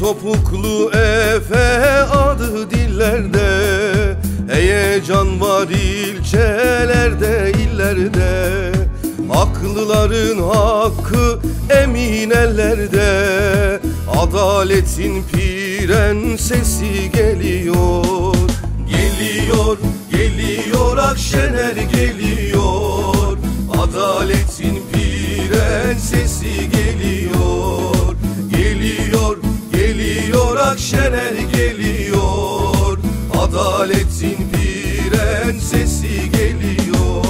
topuklu Efe adı dillerde Heyecan var ilçelerde illerde. Haklıların hakkı emin ellerde Adaletin prensesi geliyor. Geliyor, geliyor Akşener geliyor Akşener geliyor Adaletin prensesi geliyor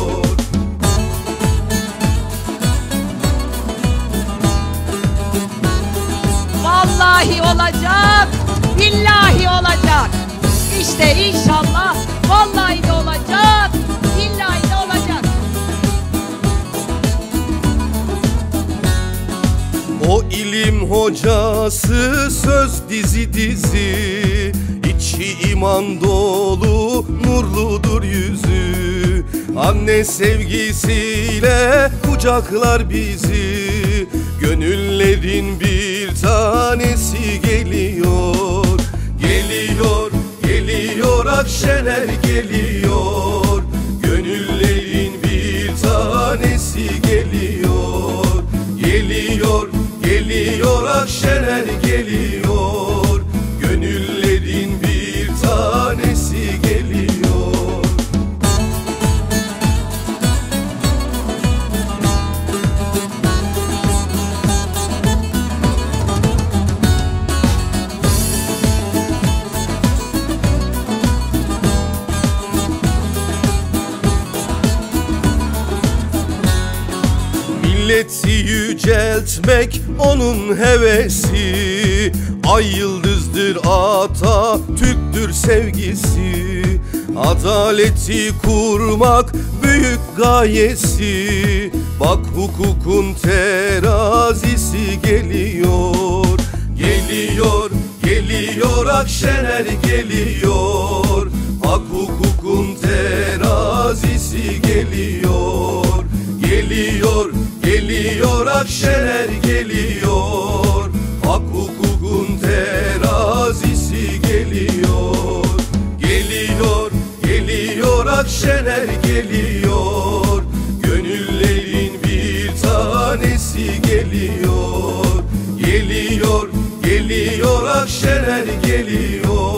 Vallahi olacak, billahi olacak. İşte inşallah ilim hocası söz dizi dizi. İçi iman dolu nurludur yüzü. Anne sevgisiyle kucaklar bizi. Gönüllerin bir tanesi geliyor. Geliyor, geliyor Akşener Milleti yüceltmek onun hevesi. Ay yıldızdır ata Türktür sevgisi. Adaleti kurmak büyük gayesi. Bak hukukun terazisi geliyor. Geliyor, geliyor Akşener geliyor. Hak hukukun terazisi geliyor Akşener geliyor Hak hukukun terazisi geliyor. Geliyor, geliyor Akşener geliyor. Gönüllerin bir tanesi geliyor. Geliyor, geliyor Akşener geliyor